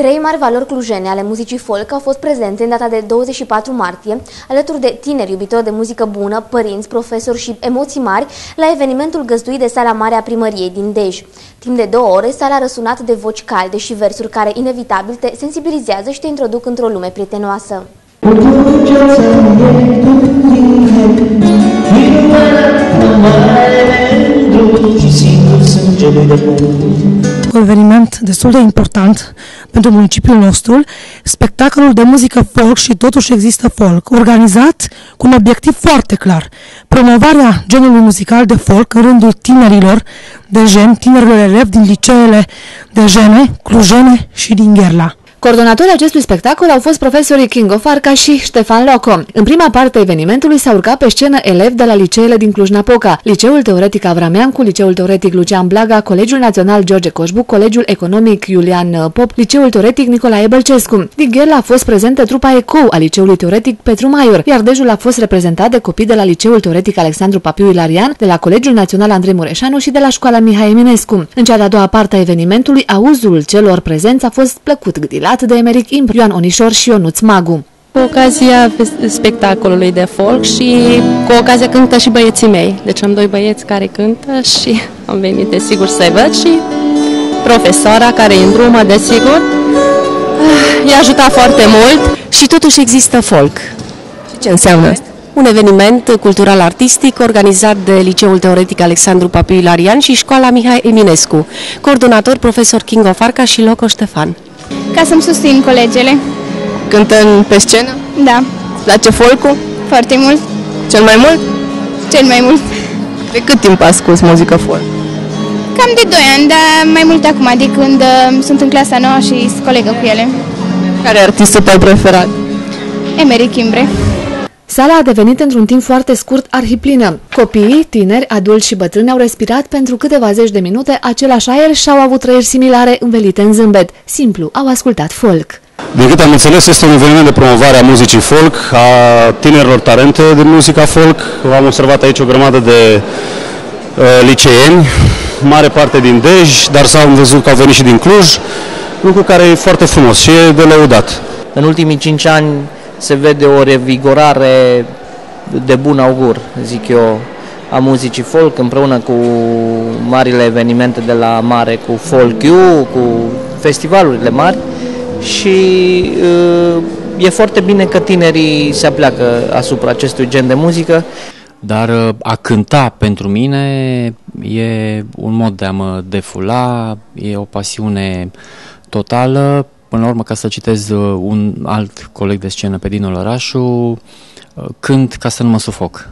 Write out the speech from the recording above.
Trei mari valori clujene ale muzicii folk au fost prezente în data de 24 martie, alături de tineri iubitori de muzică bună, părinți, profesori și emoții mari, la evenimentul găzduit de sala mare a primăriei din Dej. Timp de două ore, sala a răsunat de voci calde și versuri care, inevitabil, te sensibilizează și te introduc într-o lume prietenoasă. Un eveniment destul de important pentru municipiul nostru, spectacolul de muzică folk și totuși există folk, organizat cu un obiectiv foarte clar, promovarea genului muzical de folk în rândul tinerilor de gen, tinerilor elevi din liceele de gene, clujene și din Gherla. Coordonatorii acestui spectacol au fost profesorii Kingo Farca și Ștefan Loco. În prima parte a evenimentului s-a urcat pe scenă elevi de la liceele din Cluj-Napoca, Liceul Teoretic Avrameancu, Liceul Teoretic Lucian Blaga, Colegiul Național George Coșbu, Colegiul Economic Iulian Pop, Liceul Teoretic Nicolae Bălcescu. Din Gherla a fost prezentă trupa ECO a Liceului Teoretic Petru Maior, iar Dejul a fost reprezentat de copii de la Liceul Teoretic Alexandru Papiu Ilarian, de la Colegiul Național Andrei Mureșanu și de la Școala Mihai Eminescu. În cea de-a doua parte a evenimentului, auzul celor prezenți a fost plăcut gâdilat relat de Emeric Imp, Ioan Onișor și Ionuț Magu. Cu ocazia spectacolului de folk și cu ocazia cântă și băieții mei. Deci am doi băieți care cântă și am venit desigur să-i văd și profesoara care îi îndrumă desigur. I-a ajutat foarte mult. Și totuși există folk. Și ce înseamnă asta? Un eveniment cultural-artistic organizat de Liceul Teoretic Alexandru Papiu Ilarian și Școala Mihai Eminescu. Coordonator profesor Kingo Farca și Loco Ștefan. Ca să-mi susțin colegele. Cântăm pe scenă? Da. Place folcul? Foarte mult. Cel mai mult? Cel mai mult. De cât timp asculti muzică folk? Cam de 2 ani, dar mai mult acum, de când uh, sunt în clasa nouă și sunt colegă cu ele. Care e artistul tău preferat? Emery Kimbre. Sala a devenit într-un timp foarte scurt arhiplină. Copiii, tineri, adulți și bătrâni au respirat pentru câteva zeci de minute același aer și au avut trăiri similare învelite în zâmbet. Simplu, au ascultat folk. Din câte am înțeles, este un eveniment de promovare a muzicii folk, a tinerilor talente de muzica folk. Am observat aici o grămadă de uh, liceeni, mare parte din Dej, dar s-au văzut că au venit și din Cluj, lucru care e foarte frumos și e de lăudat. În ultimii cinci ani se vede o revigorare de bun augur, zic eu, a muzicii folk împreună cu marile evenimente de la mare, cu Folk U, cu festivalurile mari și uh, e foarte bine că tinerii se apleacă asupra acestui gen de muzică. Dar uh, a cânta pentru mine e un mod de a mă defula, e o pasiune totală Până la urmă, ca să citez uh, un alt coleg de scenă pe Dino Lărașu, uh, cânt ca să nu mă sufoc.